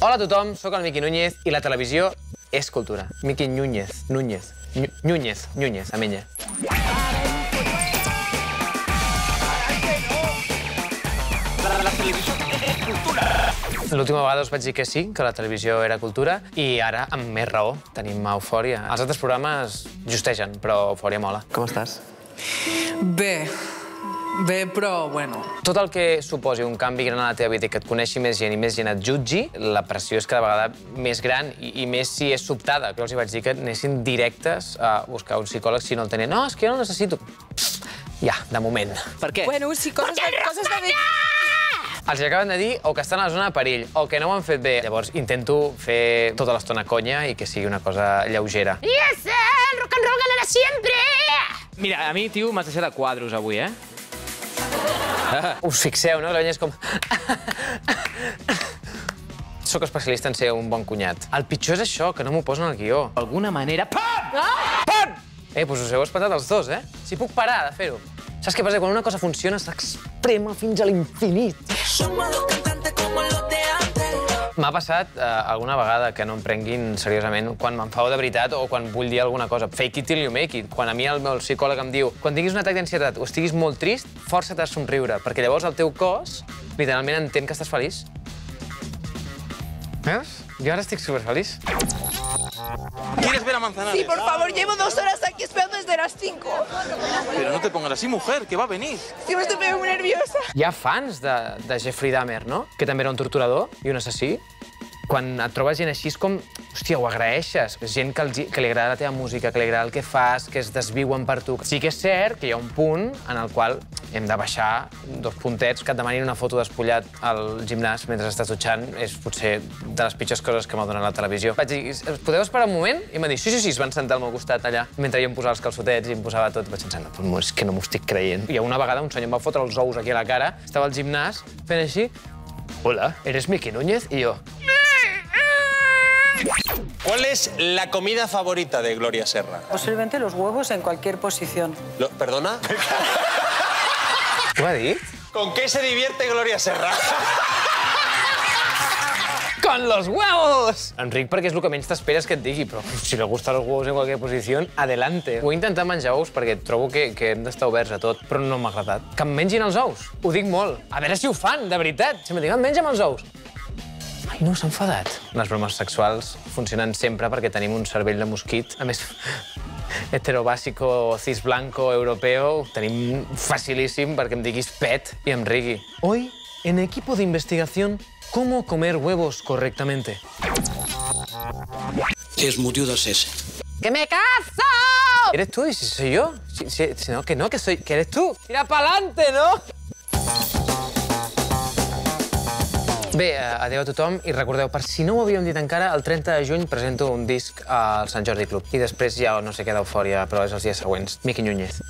Hola a tothom, sóc el Miqui Núñez i la televisió és cultura. Miqui Núñez, Núñez, Nú- Núñez, Núñez, amb ella. L'última vegada us vaig dir que sí, que la televisió era cultura, i ara, amb més raó, tenim Eufòria. Els altres programes justegen, però Eufòria mola. Com estàs? Bé, bé, però bueno. Tot el que suposi un canvi gran a la teva vida i que et coneixi més gent i més gent et jutgi, la pressió és cada vegada més gran i, i més si és sobtada. Jo els hi vaig dir que anessin directes a buscar un psicòleg si no el tenen. No, és que jo no el necessito. Ja, de moment. Per què? Bueno, sí, coses, de, coses de... Els acaben de dir o que estan a la zona de perill o que no ho han fet bé. Llavors intento fer tota l'estona conya i que sigui una cosa lleugera. Yes, el rock and roll ganará siempre. Mira, a mi, tio, m'has deixat a quadros avui, eh? Us fixeu, no? La és com... Soc especialista en ser un bon cunyat. El pitjor és això, que no m'ho posen al guió. D'alguna manera... Pam! Pam! Eh, doncs us heu espantat els dos, eh? Si puc parar de fer-ho. Saps què passa? Quan una cosa funciona, s'exprema fins a l'infinit. M'ha passat eh, alguna vegada que no em prenguin seriosament quan m'enfado de veritat o quan vull dir alguna cosa. Fake it till you make it. Quan a mi el meu psicòleg em diu quan tinguis un atac d'ansietat o estiguis molt trist, força't a somriure, perquè llavors el teu cos literalment entén que estàs feliç. Veus? Jo ara estic superfeliç. ¿Quieres ver a Manzanares? Sí, por favor, llevo dos horas aquí esperando las cinco. Pero no te pongas así, mujer, que va a venir. Sí, me estoy muy nerviosa. Hi ha fans de, de Jeffrey Dahmer, no? Que també era un torturador i un assassí. Quan et trobes gent així és com... Hòstia, ho agraeixes. Gent que, els, que li agrada la teva música, que li agrada el que fas, que es desviuen per tu. Sí que és cert que hi ha un punt en el qual hem de baixar dos puntets, que et demanin una foto despullat al gimnàs mentre estàs dutxant és potser de les pitjors coses que m'ha donat la televisió. Vaig dir, "Es- podeu esperar un moment? I em va dir, sí, sí, sí, es van sentar al meu costat allà, mentre jo em posava els calçotets i em posava tot. Vaig pensar, no, però és que no m'ho estic creient. I una vegada un senyor em va fotre els ous aquí a la cara, estava al gimnàs fent així, Hola, ¿eres Miki Núñez? I jo, ¿Cuál es la comida favorita de Gloria Serra? Posiblemente los huevos en cualquier posición. Lo- ¿Perdona? ho ha dit? ¿Con qué se divierte Gloria Serra? ¡Con los huevos! Enric, perquè és el que menys t'esperes que et digui, però si le gustan los huevos en cualquier posición, adelante. Ho he intentat menjar ous perquè trobo que, que hem d'estar oberts a tot, però no m'ha agradat. Que em mengin els ous. Ho dic molt. A veure si ho fan, de veritat. Si em diuen, menja'm els ous. No, s'ha enfadat. Les bromes sexuals funcionen sempre perquè tenim un cervell de mosquit. A més, heterobàsico, cis blanco, europeo, tenim facilíssim perquè em diguis pet i em rigui. Hoy, en equipo de investigación, ¿cómo comer huevos correctamente? És motiu del cese. ¡Que me caso! ¿Eres tú? ¿Y si soy yo? Si, si- si no, que no, que soy... que eres tú. Tira pa'lante, no? Bé, eh, adeu a tothom i recordeu, per si no ho havíem dit encara, el 30 de juny presento un disc al Sant Jordi Club i després ja no sé què d'eufòria, però és els dies següents. Miqui Núñez.